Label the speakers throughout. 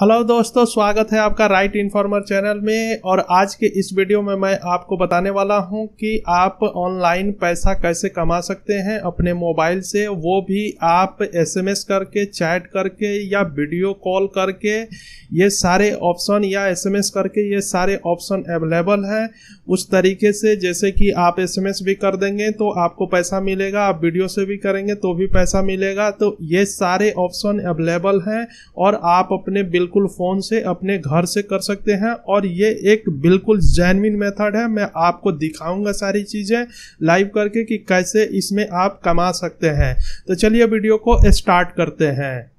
Speaker 1: Hello दोस्तों, स्वागत है आपका राइट इन्फॉर्मर चैनल में और आज के इस वीडियो में मैं आपको बताने वाला हूँ कि आप ऑनलाइन पैसा कैसे कमा सकते हैं अपने मोबाइल से। वो भी आप एसएमएस करके, चैट करके या वीडियो कॉल करके। ये सारे ऑप्शन या एसएमएस करके ये सारे ऑप्शन अवेलेबल हैं। उस तरीके से जैसे कि आप एसएमएस भी कर देंगे तो आपको पैसा मिलेगा, आप वीडियो से भी करेंगे तो भी पैसा मिलेगा। तो ये सारे ऑप्शन अवेलेबल हैं और आप अपने बिल्कुल फ़ोन से अपने घर से कर सकते हैं और ये एक बिल्कुल जैनविन मेथड है। मैं आपको दिखाऊँगा सारी चीज़ें लाइव करके कि कैसे इसमें आप कमा सकते हैं। तो चलिए वीडियो को स्टार्ट करते हैं।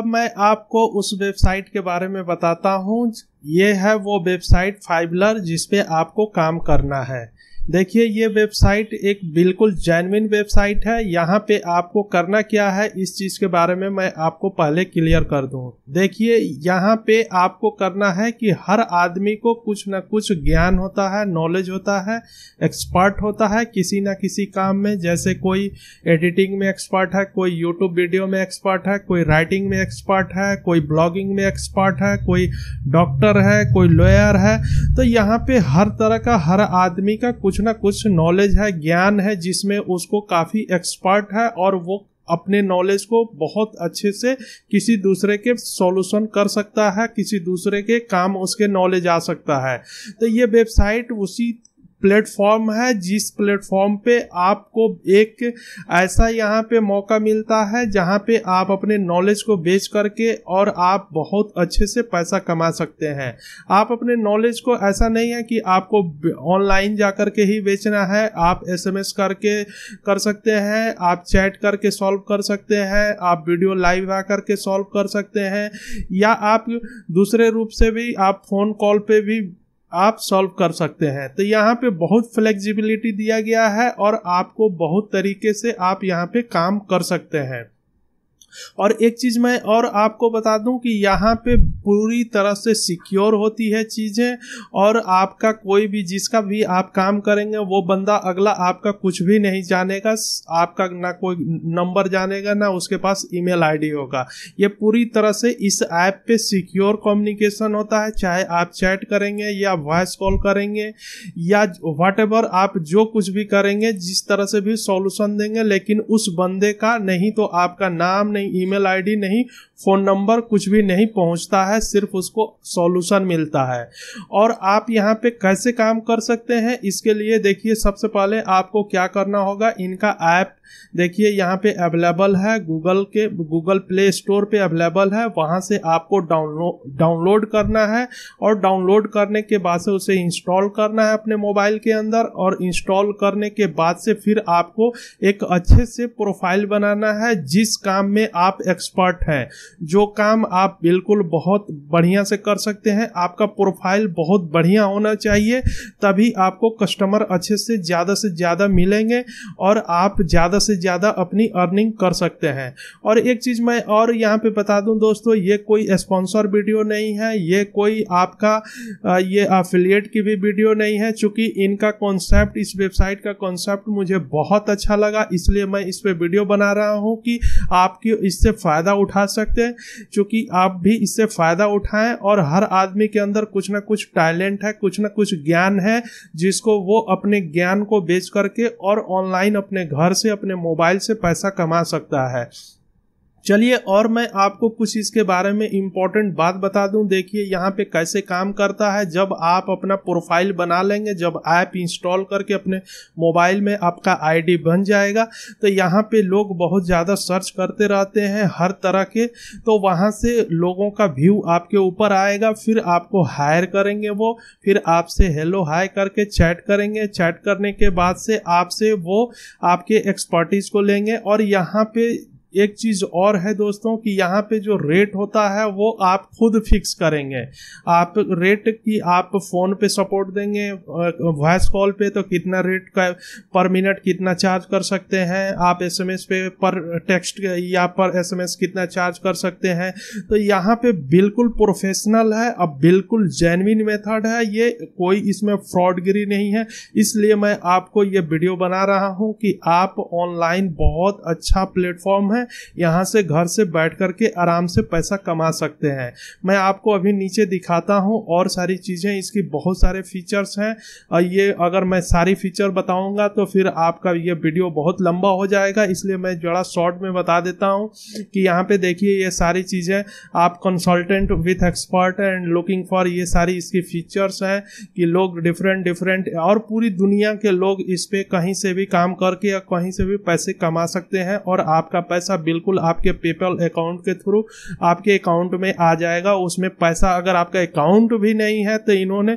Speaker 1: अब मैं आपको उस वेबसाइट के बारे में बताता हूँ। ये है वो वेबसाइट फाइबलर जिसपे आपको काम करना है। देखिए, ये वेबसाइट एक बिल्कुल जेनविन वेबसाइट है। यहाँ पे आपको करना क्या है, इस चीज़ के बारे में मैं आपको पहले क्लियर कर दूँ। देखिए, यहाँ पे आपको करना है कि हर आदमी को कुछ ना कुछ ज्ञान होता है नॉलेज होता है एक्सपर्ट होता है किसी ना किसी काम में। जैसे कोई एडिटिंग में एक्सपर्ट है, कोई यूट्यूब वीडियो में एक्सपर्ट है, कोई राइटिंग में एक्सपर्ट है, कोई ब्लॉगिंग में एक्सपर्ट है, कोई डॉक्टर है, कोई लॉयर है। तो यहाँ पे हर तरह का, हर आदमी का कुछ ना कुछ नॉलेज है, ज्ञान है, जिसमें उसको काफ़ी एक्सपर्ट है और वो अपने नॉलेज को बहुत अच्छे से किसी दूसरे के सॉल्यूशन कर सकता है, किसी दूसरे के काम उसके नॉलेज आ सकता है। तो ये वेबसाइट उसी प्लेटफॉर्म है, जिस प्लेटफॉर्म पे आपको एक ऐसा यहाँ पे मौका मिलता है, जहाँ पे आप अपने नॉलेज को बेच करके और आप बहुत अच्छे से पैसा कमा सकते हैं। आप अपने नॉलेज को, ऐसा नहीं है कि आपको ऑनलाइन जा कर के ही बेचना है, आप एसएमएस करके कर सकते हैं, आप चैट करके सॉल्व कर सकते हैं, आप वीडियो लाइव आ करके सॉल्व कर सकते हैं, या आप दूसरे रूप से भी आप फ़ोन कॉल पे भी आप सॉल्व कर सकते हैं। तो यहाँ पे बहुत फ्लेक्सिबिलिटी दिया गया है और आपको बहुत तरीके से आप यहाँ पे काम कर सकते हैं। और एक चीज़ मैं और आपको बता दूँ कि यहाँ पे पूरी तरह से सिक्योर होती है चीज़ें, और आपका कोई भी जिसका भी आप काम करेंगे, वो बंदा अगला आपका कुछ भी नहीं जानेगा आपका ना कोई नंबर जानेगा, ना उसके पास ईमेल आईडी होगा। ये पूरी तरह से इस ऐप पे सिक्योर कम्युनिकेशन होता है, चाहे आप चैट करेंगे या वॉइस कॉल करेंगे, या वट आप जो कुछ भी करेंगे, जिस तरह से भी सॉल्यूशन देंगे, लेकिन उस बंदे का नहीं तो आपका नाम नहीं नहीं ईमेल आईडी नहीं फ़ोन नंबर कुछ भी नहीं पहुँचता है, सिर्फ़ उसको सॉल्यूशन मिलता है। और आप यहाँ पे कैसे काम कर सकते हैं, इसके लिए देखिए, सबसे पहले आपको क्या करना होगा, इनका ऐप देखिए, यहाँ पे अवेलेबल है गूगल के गूगल प्ले स्टोर पे अवेलेबल है, वहाँ से आपको डाउनलोड डाउनलोड करना है और डाउनलोड करने के बाद से उसे इंस्टॉल करना है अपने मोबाइल के अंदर और इंस्टॉल करने के बाद से फिर आपको एक अच्छे से प्रोफ़ाइल बनाना है जिस काम में आप एक्सपर्ट हैं। जो काम आप बिल्कुल बहुत बढ़िया से कर सकते हैं, आपका प्रोफ़ाइल बहुत बढ़िया होना चाहिए, तभी आपको कस्टमर अच्छे से, ज़्यादा से ज़्यादा मिलेंगे और आप ज़्यादा से ज़्यादा अपनी अर्निंग कर सकते हैं। और एक चीज़ मैं और यहाँ पे बता दूँ दोस्तों, ये कोई स्पॉन्सर वीडियो नहीं है, ये कोई आपका ये अफिलिएट की भी वीडियो नहीं है, चूँकि इनका कॉन्सेप्ट इस वेबसाइट का कॉन्सेप्ट मुझे बहुत अच्छा लगा, इसलिए मैं इस पर वीडियो बना रहा हूँ कि आपकी इससे फ़ायदा उठा सकते हैं, चूँकि आप भी इससे फ़ायदा उठाएँ और हर आदमी के अंदर कुछ ना कुछ टैलेंट है, कुछ ना कुछ ज्ञान है, जिसको वो अपने ज्ञान को बेच करके और ऑनलाइन अपने घर से, अपने मोबाइल से पैसा कमा सकता है। चलिए और मैं आपको कुछ इसके बारे में इम्पोर्टेंट बात बता दूँ। देखिए, यहाँ पे कैसे काम करता है। जब आप अपना प्रोफ़ाइल बना लेंगे, जब ऐप इंस्टॉल करके अपने मोबाइल में आपका आईडी बन जाएगा तो यहाँ पे लोग बहुत ज़्यादा सर्च करते रहते हैं हर तरह के। तो वहाँ से लोगों का व्यू आपके ऊपर आएगा, फिर आपको हायर करेंगे वो, फिर आपसे हेलो हाय करके चैट करेंगे। चैट करने के बाद से आपसे वो आपके एक्सपर्टीज को लेंगे और यहाँ पे एक चीज़ और है दोस्तों कि यहाँ पे जो रेट होता है, वो आप खुद फिक्स करेंगे। आप रेट की आप फ़ोन पे सपोर्ट देंगे वॉइस कॉल पे तो कितना रेट का पर मिनट कितना चार्ज कर सकते हैं? आप एसएमएस पे पर टेक्स्ट या पर एसएमएस कितना चार्ज कर सकते हैं? तो यहाँ पे बिल्कुल प्रोफेशनल है, अब बिल्कुल जेनविन मेथड है। ये कोई इसमें फ्रॉडगिरी नहीं है। इसलिए मैं आपको ये वीडियो बना रहा हूँ कि आप ऑनलाइन बहुत अच्छा प्लेटफॉर्म है। यहाँ से घर से बैठ करके आराम से पैसा कमा सकते हैं। मैं आपको अभी नीचे दिखाता हूँ और सारी चीज़ें, इसकी बहुत सारे फीचर्स हैं। और ये अगर मैं सारी फीचर बताऊँगा तो फिर आपका ये वीडियो बहुत लंबा हो जाएगा, इसलिए मैं जरा शॉर्ट में बता देता हूँ कि यहाँ पे देखिए ये सारी चीज़ें। आप consultant with expert and looking for ये सारी इसकी फीचर्स हैं कि लोग डिफरेंट डिफरेंट और पूरी दुनिया के लोग इस पर कहीं से भी काम करके या कहीं से भी पैसे कमा सकते हैं और आपका पैसा बिल्कुल आपके पेपल अकाउंट के थ्रू आपके अकाउंट में आ जाएगा। उसमें पैसा अगर आपका अकाउंट भी नहीं है तो इन्होंने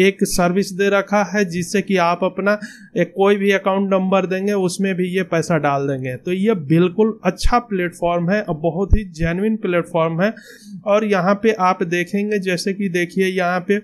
Speaker 1: एक सर्विस दे रखा है, जिससे कि आप अपना कोई भी अकाउंट नंबर देंगे, उसमें भी ये पैसा डाल देंगे। तो ये बिल्कुल अच्छा प्लेटफॉर्म है, और बहुत ही जेनविन प्लेटफॉर्म है। और यहाँ पे आप देखेंगे, जैसे कि देखिए, यहाँ पे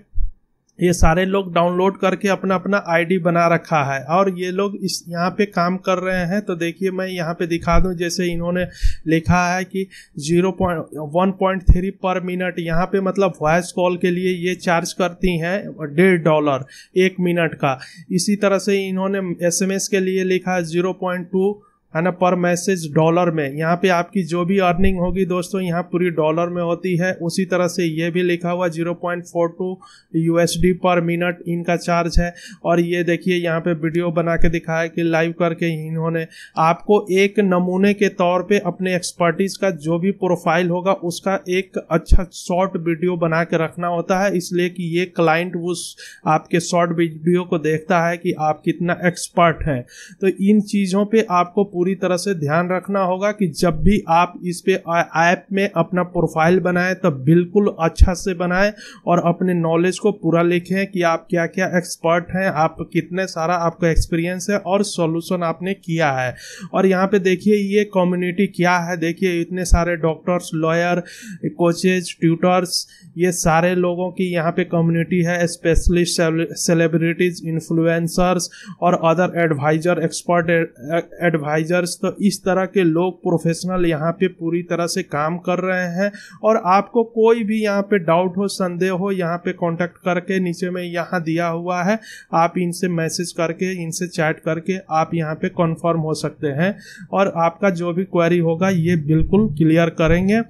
Speaker 1: ये सारे लोग डाउनलोड करके अपना अपना आईडी बना रखा है। और ये लोग इस यहाँ पे काम कर रहे हैं तो देखिए मैं यहाँ पे दिखा दूँ, जैसे इन्होंने लिखा है कि zero point, one point three per minute, यहाँ पे मतलब वॉइस कॉल के लिए ये चार्ज करती हैं, डेढ़ डॉलर एक मिनट का। इसी तरह से इन्होंने एसएमएस के लिए लिखा है, ज़ीरो पॉइंट टू है ना पर मैसेज डॉलर में। यहाँ पे आपकी जो भी अर्निंग होगी दोस्तों, यहाँ पूरी डॉलर में होती है। उसी तरह से ये भी लिखा हुआ zero point four two USD per minute इनका चार्ज है। और ये देखिए, यहाँ पे वीडियो बना के दिखाया कि लाइव करके इन्होंने आपको एक नमूने के तौर पे अपने एक्सपर्टीज का जो भी प्रोफ़ाइल होगा, उसका एक अच्छा शॉर्ट वीडियो बना के रखना होता है। इसलिए कि ये क्लाइंट उस आपके शॉर्ट वीडियो को देखता है कि आप कितना एक्सपर्ट हैं। तो इन चीज़ों पर आपको पूरी तरह से ध्यान रखना होगा कि जब भी आप इस पे ऐप में अपना प्रोफ़ाइल बनाएँ तो बिल्कुल अच्छा से बनाएँ और अपने नॉलेज को पूरा लिखें कि आप क्या क्या एक्सपर्ट हैं, आप कितने सारा आपका एक्सपीरियंस है और सॉल्यूशन आपने किया है। और यहाँ पे देखिए, ये कम्युनिटी क्या है? देखिए, इतने सारे डॉक्टर्स लॉयर कोचेज ट्यूटर्स ये सारे लोगों की यहाँ पे कम्युनिटी है। स्पेशलिस्ट सेलिब्रिटीज इन्फ्लुएंसर्स और अदर एडवाइजर एक्सपर्ट एडवाइजर्स तो इस तरह के लोग प्रोफेशनल यहाँ पे पूरी तरह से काम कर रहे हैं और आपको कोई भी यहाँ पे डाउट हो, संदेह हो, यहाँ पे कांटेक्ट करके नीचे में यहाँ दिया हुआ है, आप इनसे मैसेज करके, इनसे चैट करके आप यहाँ पे कन्फर्म हो सकते हैं और आपका जो भी क्वेरी होगा ये बिल्कुल क्लियर करेंगे।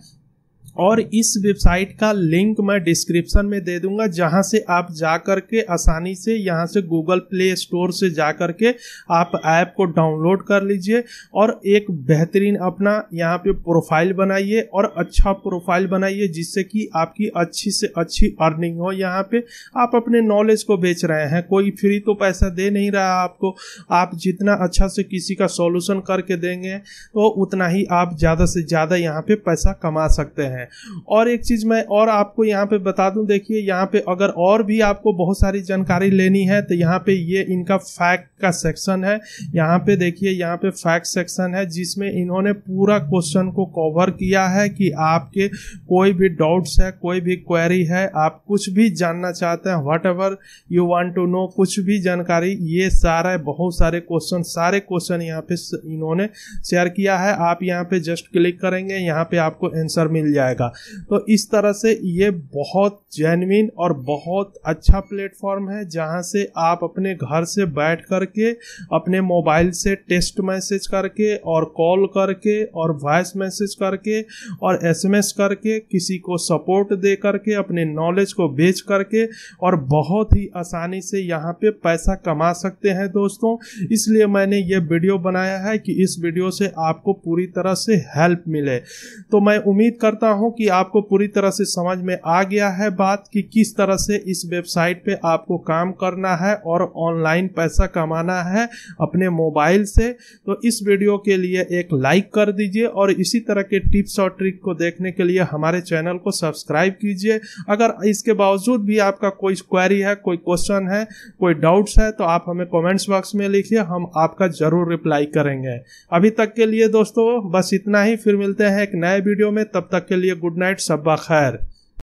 Speaker 1: और इस वेबसाइट का लिंक मैं डिस्क्रिप्शन में दे दूँगा, जहाँ से आप जा कर के आसानी से, यहाँ से गूगल प्ले स्टोर से जा कर के आप ऐप को डाउनलोड कर लीजिए और एक बेहतरीन अपना यहाँ पे प्रोफ़ाइल बनाइए और अच्छा प्रोफ़ाइल बनाइए जिससे कि आपकी अच्छी से अच्छी अर्निंग हो यहाँ पे। आप अपने नॉलेज को बेच रहे हैं, कोई फ्री तो पैसा दे नहीं रहा आपको। आप जितना अच्छा से किसी का सॉल्यूशन करके देंगे तो उतना ही आप ज़्यादा से ज़्यादा यहाँ पे पैसा कमा सकते हैं। है। और एक चीज़ मैं और आपको यहाँ पे बता दूँ, देखिए यहाँ पे अगर और भी आपको बहुत सारी जानकारी लेनी है तो यहाँ पे ये इनका फैक्ट का सेक्शन है। यहाँ पे देखिए, यहाँ पे फैक्ट सेक्शन है, जिसमें इन्होंने पूरा क्वेश्चन को कवर किया है कि आपके कोई भी डाउट्स है, कोई भी क्वेरी है, आप कुछ भी जानना चाहते हैं whatever you want to know कुछ भी जानकारी, ये सारा बहुत सारे क्वेश्चन सारे क्वेश्चन यहाँ पे इन्होंने शेयर किया है। आप यहाँ पे जस्ट क्लिक करेंगे, यहाँ पे आपको आंसर मिल जाएगा। जाएगा। तो इस तरह से ये बहुत जेनविन और बहुत अच्छा प्लेटफॉर्म है, जहाँ से आप अपने घर से बैठ करके, अपने मोबाइल से टेक्स्ट मैसेज करके और कॉल करके और वॉइस मैसेज करके और एसएमएस करके, किसी को सपोर्ट दे करके, अपने नॉलेज को बेच करके और बहुत ही आसानी से यहाँ पे पैसा कमा सकते हैं दोस्तों। इसलिए मैंने ये वीडियो बनाया है कि इस वीडियो से आपको पूरी तरह से हेल्प मिले। तो मैं उम्मीद करता हूँ हूँ कि आपको पूरी तरह से समझ में आ गया है बात कि किस तरह से इस वेबसाइट पे आपको काम करना है और ऑनलाइन पैसा कमाना है अपने मोबाइल से। तो इस वीडियो के लिए एक लाइक कर दीजिए और इसी तरह के टिप्स और ट्रिक को देखने के लिए हमारे चैनल को सब्सक्राइब कीजिए। अगर इसके बावजूद भी आपका कोई क्वेरी है, कोई क्वेश्चन है, कोई डाउट्स है तो आप हमें कमेंट्स बॉक्स में लिखिए, हम आपका ज़रूर रिप्लाई करेंगे। अभी तक के लिए दोस्तों, बस इतना ही। फिर मिलते हैं एक नए वीडियो में। तब तक के गुड नाइट सब्बा खैर।